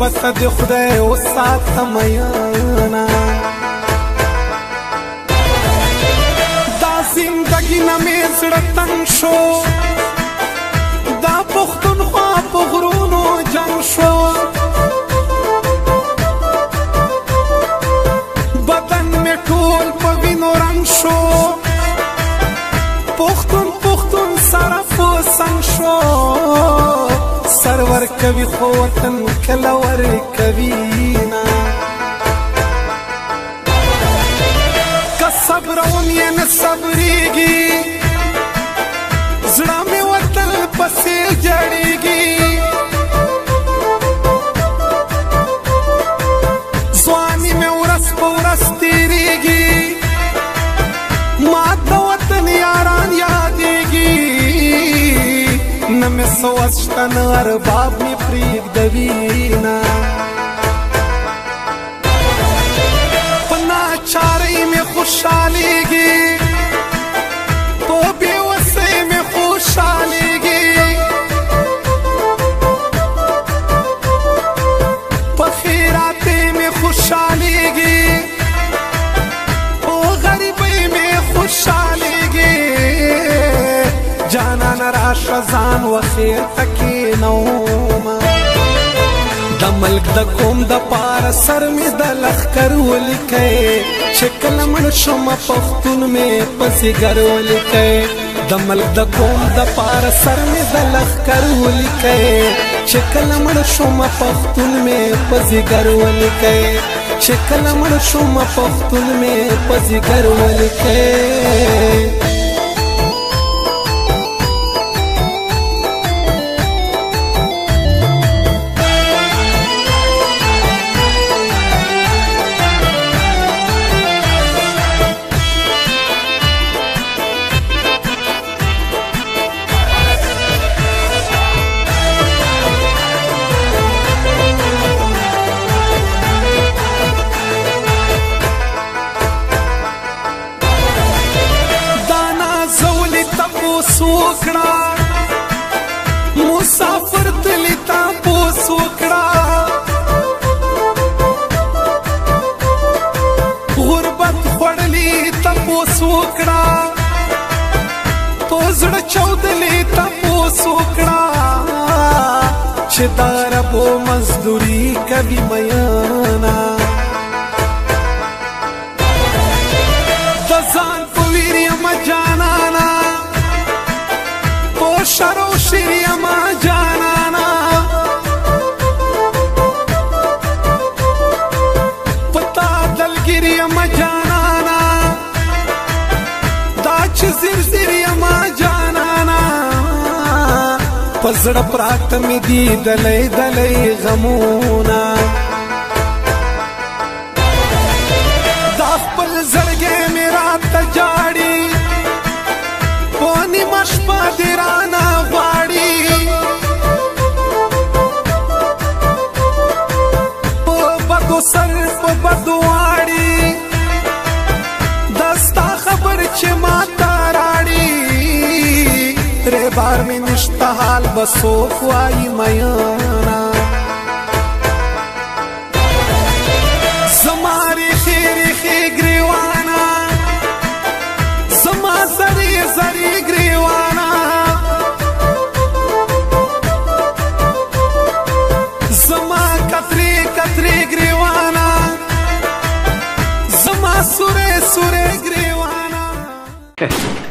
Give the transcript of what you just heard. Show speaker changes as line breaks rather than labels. بس د خدای او ساته میانا دا زندگی نه مې زړه تنګ شو دا پښتونخوا په غرونو جنګ شو بدن مې ټول په وینو رنګ شو سفر کوي خو وطن کله ور کوي نه که صبر وم یې نه صبرېږي زړه مې وطن پسې جړېږي سوس شتن ارباب می پریگ دوینا پنا چاری می خوشحالیگی تو بی وسی می خوشحالیگی پخیراتی می خوشحالیگی او غریبی می خوشحالیگی ځان وخیر تکي نو د ملک د کوم د پار سر می د لخر ولیکي شکل مړ شم پښتون می پسې ګر ولیکي د ملک د کوم د پار سر می د لخر ولیکي شکل مړ شم پښتون می پسې ګر ولیکي شکل مړ شم پښتون می پسې ګر ولیکي وکړه مسافر تلی تا پوس وکړه غربت خړلې تا پوس وکړه پوزړ چودلې تا پوس وکړه چې دار په مزدوري کوي میانا چې زیر زیر یما جانانا پزړه پراته مې دی دلې دلې غمونا دا خپل زړګې میرا ته جاړي پونی مش پاتې رانا غواړي په بدو سر په بدو واړي دستا خبر چې ماته بار بار می نشته حال بسو خوای میانا زماری خیری خی گریوانا زما زری زری گریوانا زما کتری کتری گریوانا زما سوره سوره گریوانا